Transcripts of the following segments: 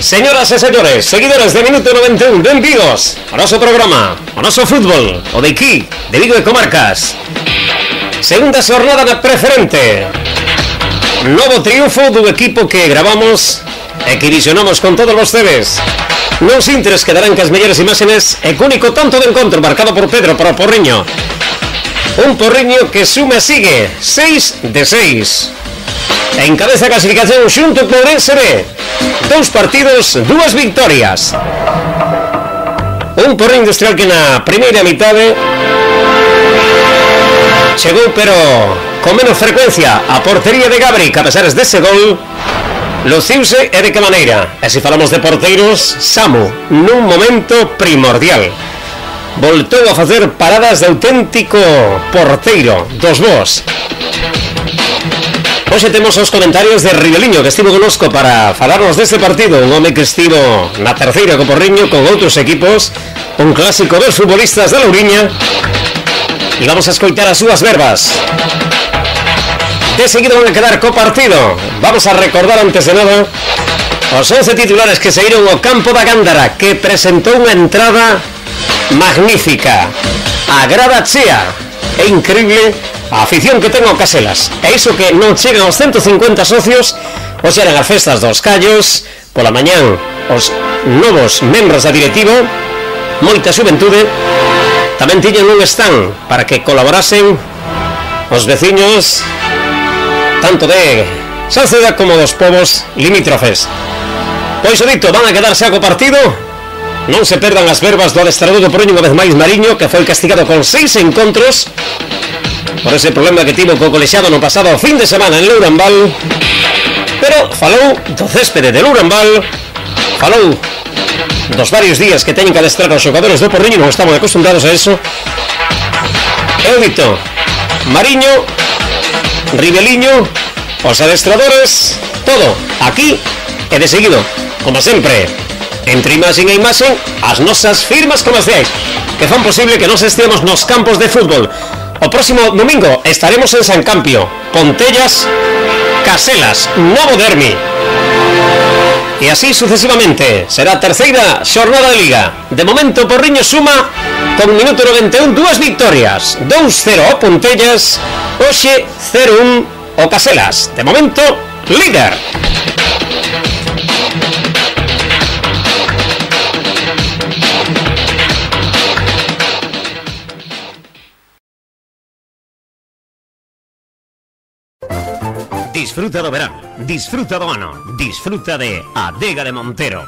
Señoras e señores, seguidores de Minuto 91, benvidos ao noso programa, ao noso fútbol, o de aquí, de Vigo e Comarcas. Segunda xornada na preferente. Novo triunfo do equipo que gravamos e que visionamos con todos os CDs. Non sintres quedarán que as mellores imágenes e único tanto de encontro marcado por Pedro para o Porriño. Un Porriño que suma sigue 6 de 6. Encabeza a clasificación xunto co Ourense B. Dous partidos, dúas victorias. Un porro industrial que na primeira mitade chegou pero con menos frecuencia a portería de Gabri, que a pesares dese gol, luciuse e de que maneira. E se falamos de porteiros, Samu, nun momento primordial. Voltou a facer paradas de auténtico porteiro dos vos. Hoxe temos os comentarios de Ribeliño que estivo conosco para falarnos deste partido. Un home que estivo na terceira co Porriño con outros equipos Un clásico dos futbolistas da Lourinha E vamos a escoitar as súas verbas. De seguido van a quedar co partido. Vamos a recordar antes de nada Os 11 titulares que saíron ao campo da Gándara Que presentou unha entrada magnífica. A grada chea. É increíble a afición que ten o Caselas. E iso que non chegan aos 150 socios, o xeran as festas dos callos, pola mañán os novos membros da directiva moita xuventude, tamén tiñen un stand para que colaborasen os veciños tanto de Salceda como dos povos limítrofes. Pois o dito, van a quedarse a co partido Non se perdan as verbas do adestrador do Porriño unha vez máis Mariño Que foi castigado con seis encontros por ese problema que tivo co colexiado no pasado fin de semana en Lourambal pero falou do céspede de Lourambal falou dos varios días que teñen que adestrar os xogadores do Porriño non estamos acostumbrados a eso eu dito Mariño Ribeliño os adestradores todo aquí e de seguido como sempre entre imaxen e imaxen as nosas firmas comerciais que fan posible que nos esteamos nos campos de fútbol. O próximo domingo estaremos en San Campio, Pontellas, Caselas, Novo Dermi. E así sucesivamente, será a terceira xornada de Liga. De momento, Porriño suma, con minuto 91, dúas victorias. 2-0 o Pontellas, hoxe 0-1 o Caselas. De momento, líder. Disfruta do verán, disfruta do ano, disfruta de Adega de Montero.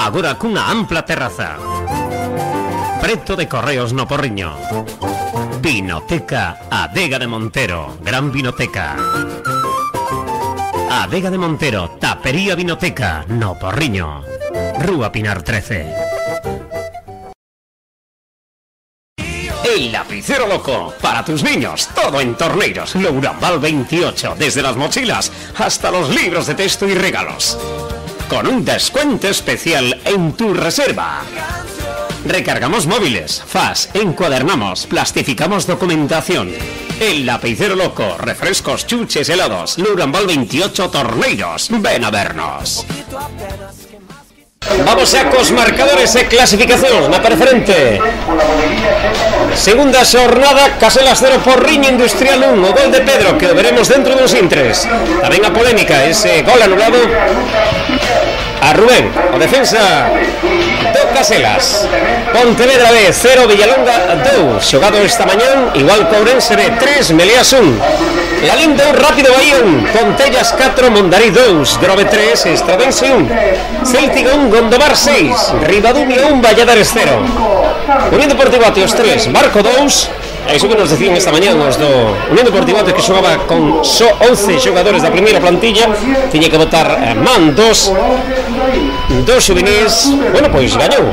Agora cunha ampla terraza. Preto de Correos no Porriño. Vinoteca Adega de Montero, gran vinoteca. Adega de Montero, Tapería Vinoteca, no Porriño. Rúa Pinar 13. El lapicero loco. Para tus niños, todo en torneiros. Lourambal 28. Desde las mochilas hasta los libros de texto y regalos. Con un descuento especial en tu reserva. Recargamos móviles, FAS, encuadernamos, plastificamos documentación. El lapicero loco, refrescos, chuches, helados. Lourambal 28 Torneiros. Ven a vernos. Vamos a cos marcadores e clasificación na preferente. Segunda xornada, Caselas 0 Porriño Industrial 1, o gol de Pedro que veremos dentro dos intres. Tamén a polémica, ese gol anulado a Rubén, o defensa do Caselas. Pontevedra B 0 Villalonga 2, xogado esta mañán, igual Courense B 3 Meleas 1. La linda un rápido aí un. Pontellas 4, Mondariz 2 Grove 3, Estradense 1 Celtic 1, Gondomar 6 Ribadumia 1, Valladares 0 Unión Deportivo Ateos 3, Marco 2 É iso que nos decían esta mañá os do Unión Deportivo Ateos que xogaba con só 11 xogadores da primeira plantilla Tiña que votar Man 2 Dos juvenis, bueno, pois gañou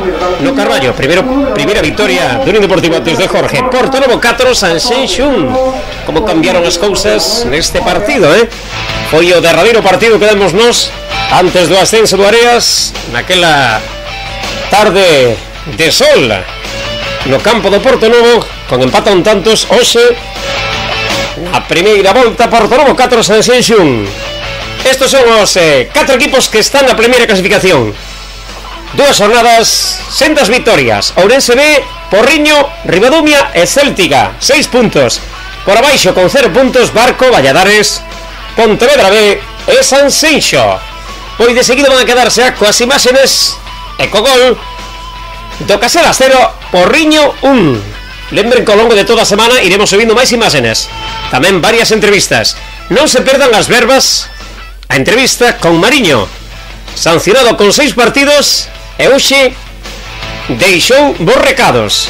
No Carballo, primeiro, primeira victoria do Unión Deportivo Ateos de Jorge. Porto Novo 4, Sanxenxo 1 como cambiaron as cousas neste partido, eh? Foi o derradeiro partido que demos nos antes do ascenso do Areas, naquela tarde de sol no campo do Porto Novo, con empata un tantos, hoxe, a primeira volta, Porto Novo 4 Sanxenxun. Estos son os eh, 4 equipos que están na primeira clasificación. Dúas jornadas, sendas victorias. Ourense B, Porriño, Ribadumia e Céltica. 6 puntos. Por abaixo con 0 puntos Barco, Valladares, Pontevedra B e San Seixo Pois de seguido van a quedarse a coas imágenes e co gol do Caseras 0, Porriño 1. Lembren que ao longo de toda a semana iremos subindo máis imágenes Tamén varias entrevistas. Non se perdan as verbas a entrevista con Mariño, sancionado con seis partidos e hoxe deixou bons recados.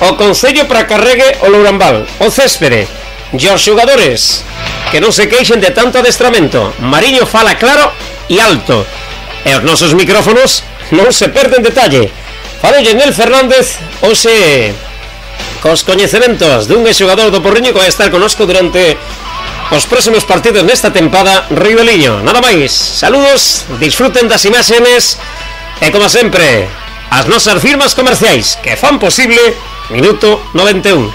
O Concello para carregue o Lourambal, o céspede, e os xogadores que non se queixen de tanto adestramento. Mariño fala claro e alto. E os nosos micrófonos non se perden detalle. Farolle Nel Fernández, hoxe cos coñecementos dun xogador do Porriño que vai estar conosco durante os próximos partidos nesta tempada Ribeliño. Nada máis, saludos, disfruten das imaxenes e, como sempre, as nosas firmas comerciais que fan posible Minuto 91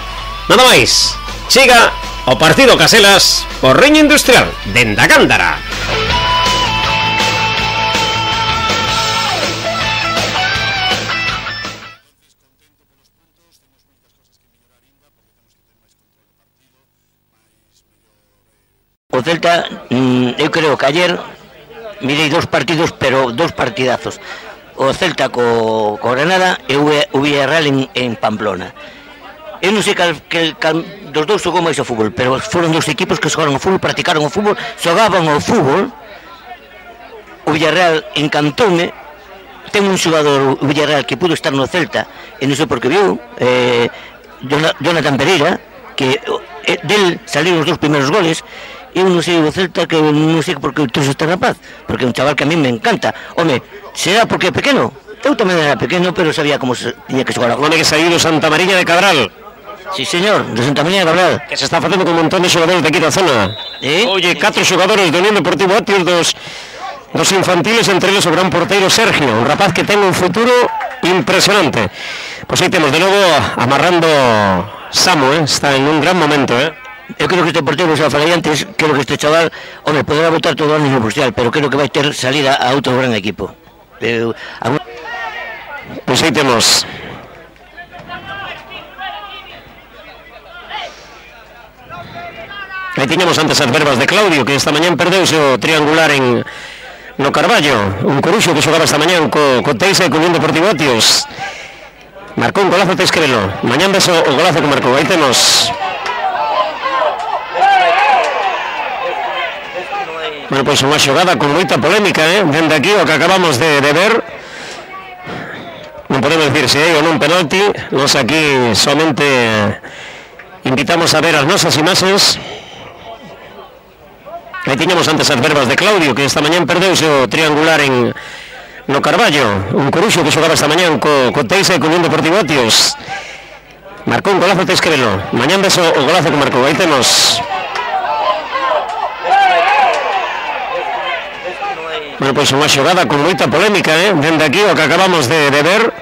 Nada máis. Chega o partido Caselas por Reño Industrial Denda Gándara O Celta, mm, eu creo que ayer mirei dos partidos, pero dos partidazos o Celta co, co Granada e o, Villarreal en, en Pamplona. Eu non sei cal, cal, cal dos dous xogou máis o fútbol, pero foron dos equipos que xogaron o fútbol, practicaron o fútbol, xogaban o fútbol. O Villarreal en ten un xogador o Villarreal que pudo estar no Celta, e non sei por que viu, eh, Jonathan Pereira, que eh, del saliron os dous primeiros goles, eu non sei o Celta que non sei por que trouxe este rapaz, porque é un chaval que a mí me encanta. Home, será porque é pequeno? Eu tamén era pequeno, pero sabía como se tiña que xogar. Home que saído Santa María de Cabral. Sí, señor, de Santa María de Cabral. Que se está facendo con un montón de xogadores de aquí da zona. Eh? Oye, catro xogadores do Unión Deportivo Atios dos dos infantiles, entre eles o gran porteiro Sergio, un rapaz que ten un futuro impresionante. Pois aí temos de novo amarrando Samu, eh? está en un gran momento, eh? Eu creo que este portero, xa falei antes, creo que este chaval, home, poderá votar todo o ano industrial, pero creo que vai ter salida a outro gran equipo. Eu, a... Pois aí temos Aí tiñamos antes as verbas de Claudio, que esta mañán perdeuse o triangular en no Carballo. Un coruxo que xogaba esta mañán co, co Teixe e co Unión Deportivo Atios. Marcou un golazo Teisquerelo. Mañán beso o golazo que marcou. Aí temos... Bueno, pois unha xogada con moita polémica, eh? Dende aquí o que acabamos de, de ver. Non podemos decir se é ou non penalti. Nos aquí somente eh, invitamos a ver as nosas imaxes. Aí tiñamos antes as verbas de Claudio, que esta mañán perdeuse o triangular en no Carballo. Un coruxo que xogaba esta mañán co, co Teixa e co Unión Deportivo Atios. Marcou un golazo Teisquerelo. Mañán beso o golazo que marcou. Aí temos... Bueno, pois unha xogada con moita polémica, eh? Dende aquí o que acabamos de, de ver.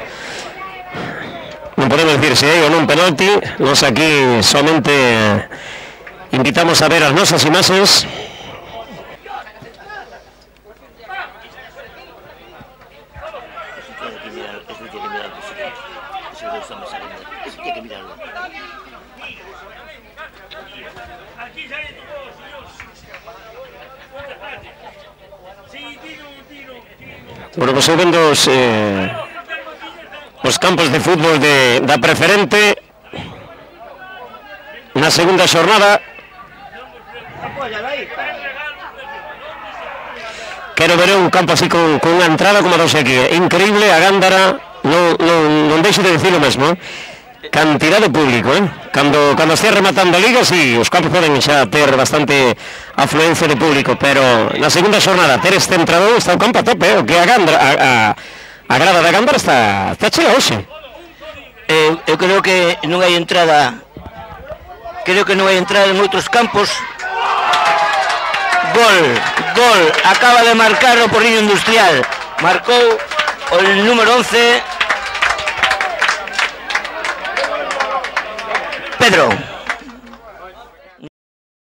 Non podemos dicir se é ou non penalti. Nos aquí somente eh, invitamos a ver as nosas imaxes. Bueno, pues pues, vendo os, eh, os campos de fútbol de, da preferente na segunda xornada. Quero ver un campo así con, con unha entrada como dos aquí. Increíble, a Gándara, non, non, non deixo de decir o mesmo. Eh. Cantidad de público, eh? Cando, cando estea rematando a Liga, sí, os campos poden xa ter bastante afluencia de público, pero na segunda xornada ter este entrador está o campo a tope, eh? o que a, Gandra, a, a, a grada da Gandra está, está chea hoxe. Eu, eu creo que non hai entrada creo que non hai entrada en outros campos gol, gol acaba de marcar o Porriño Industrial marcou o número 11 Pedro.